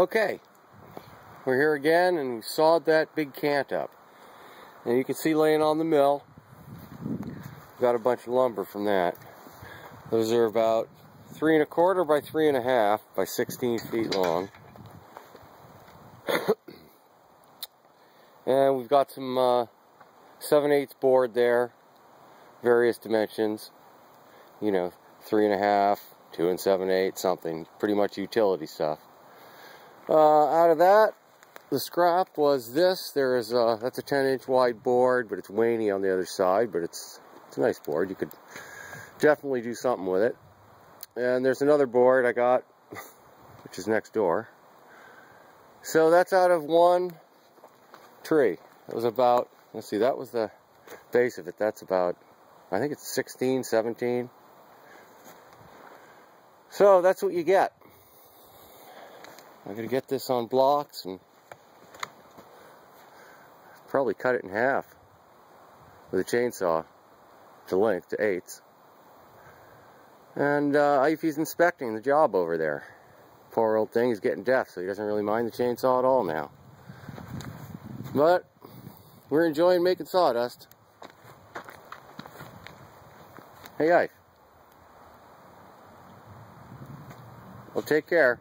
Okay, we're here again and we sawed that big cant up. And you can see laying on the mill, got a bunch of lumber from that. Those are about three and a quarter by three and a half by 16 feet long. and we've got some uh, 7 8 board there, various dimensions. You know, three and a half, two and seven eight, something. Pretty much utility stuff. Uh, out of that, the scrap was this. There is a, that's a 10 inch wide board, but it's waney on the other side, but it's, it's a nice board. You could definitely do something with it. And there's another board I got, which is next door. So that's out of one tree. It was about, let's see, that was the base of it. That's about, I think it's 16, 17. So that's what you get. I'm going to get this on blocks and probably cut it in half with a chainsaw to length to eighths. And uh, Ify's inspecting the job over there. Poor old thing, he's getting deaf, so he doesn't really mind the chainsaw at all now. But we're enjoying making sawdust. Hey, Ife. Well, take care.